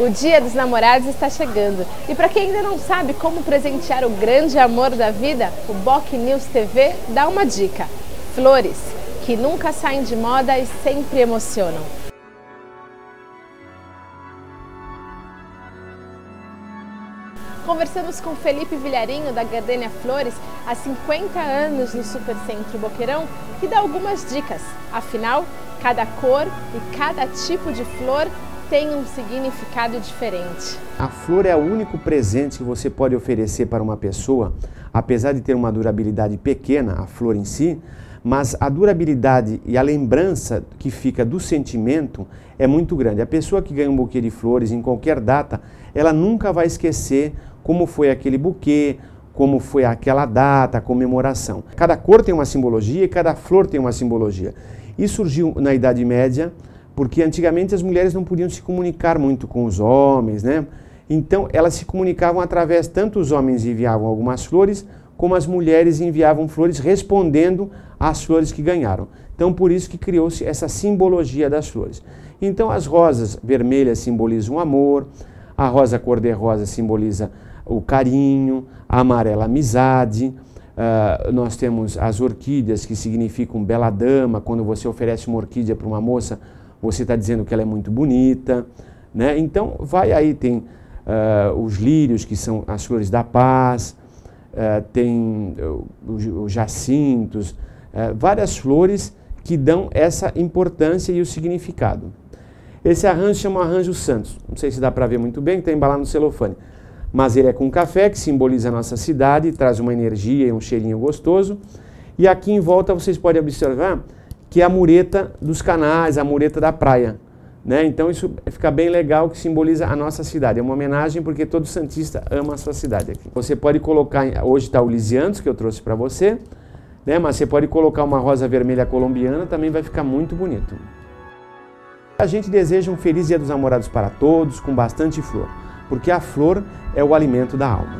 O Dia dos Namorados está chegando e para quem ainda não sabe como presentear o grande amor da vida, o Boc News TV dá uma dica: flores, que nunca saem de moda e sempre emocionam. Conversamos com Felipe Vilharinho, da Gardenia Flores, há 50 anos no Supercentro Boqueirão, que dá algumas dicas. Afinal, cada cor e cada tipo de flor tem um significado diferente. A flor é o único presente que você pode oferecer para uma pessoa, apesar de ter uma durabilidade pequena, a flor em si, mas a durabilidade e a lembrança que fica do sentimento é muito grande. A pessoa que ganha um buquê de flores em qualquer data, ela nunca vai esquecer como foi aquele buquê, como foi aquela data, a comemoração. Cada cor tem uma simbologia e cada flor tem uma simbologia. Isso surgiu na Idade Média, porque antigamente as mulheres não podiam se comunicar muito com os homens, né? Então elas se comunicavam através, tanto os homens enviavam algumas flores, como as mulheres enviavam flores respondendo às flores que ganharam. Então por isso que criou-se essa simbologia das flores. Então as rosas vermelhas simbolizam o amor, a rosa cor-de-rosa simboliza o carinho, a amarela amizade, Uh, nós temos as orquídeas, que significam bela dama. Quando você oferece uma orquídea para uma moça, você está dizendo que ela é muito bonita. Né? Então, vai aí, tem uh, os lírios, que são as flores da paz, uh, tem os, os jacintos, várias flores que dão essa importância e o significado. Esse arranjo chama Arranjo Santos. Não sei se dá para ver muito bem, está embalado no celofane mas ele é com café, que simboliza a nossa cidade, traz uma energia e um cheirinho gostoso. E aqui em volta vocês podem observar que é a mureta dos canais, a mureta da praia. Né? Então isso fica bem legal, que simboliza a nossa cidade. É uma homenagem porque todo santista ama a sua cidade aqui. Você pode colocar, hoje está o Lisiantos, que eu trouxe para você, né? mas você pode colocar uma rosa vermelha colombiana, também vai ficar muito bonito. A gente deseja um feliz dia dos namorados para todos, com bastante flor porque a flor é o alimento da alma.